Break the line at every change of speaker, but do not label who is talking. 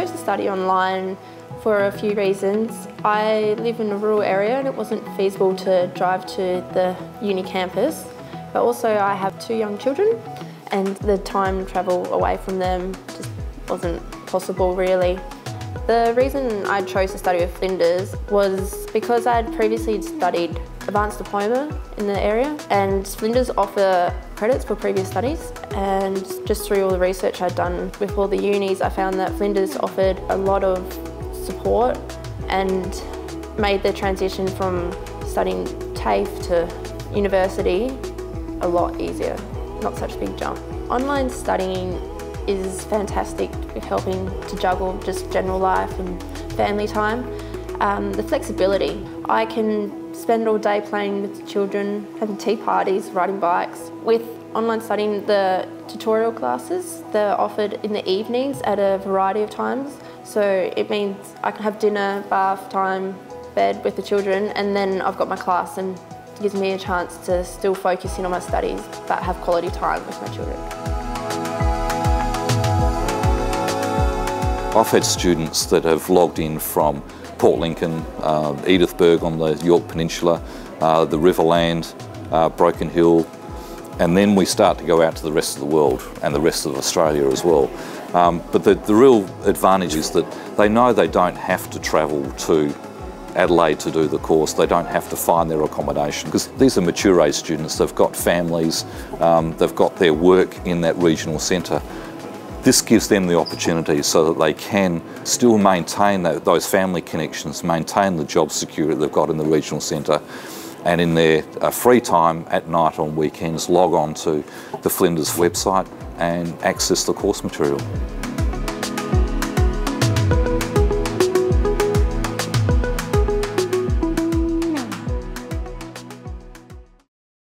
chose to study online for a few reasons. I live in a rural area and it wasn't feasible to drive to the uni campus, but also I have two young children and the time travel away from them just wasn't possible really. The reason I chose to study with Flinders was because I had previously studied advanced diploma in the area and Flinders offer credits for previous studies and just through all the research I'd done with all the unis I found that Flinders offered a lot of support and made the transition from studying TAFE to university a lot easier, not such a big jump. Online studying is fantastic helping to juggle just general life and family time. Um, the flexibility, I can spend all day playing with the children, having tea parties, riding bikes. With online studying, the tutorial classes, they're offered in the evenings at a variety of times. So it means I can have dinner, bath time, bed with the children, and then I've got my class and it gives me a chance to still focus in on my studies but have quality time with my children.
I've had students that have logged in from Port Lincoln, uh, Edithburgh on the Yorke Peninsula, uh, the Riverland, uh, Broken Hill, and then we start to go out to the rest of the world and the rest of Australia as well. Um, but the, the real advantage is that they know they don't have to travel to Adelaide to do the course. They don't have to find their accommodation because these are mature age students. They've got families, um, they've got their work in that regional centre. This gives them the opportunity so that they can still maintain that, those family connections, maintain the job security they've got in the regional centre and in their uh, free time at night on weekends log on to the Flinders website and access the course material.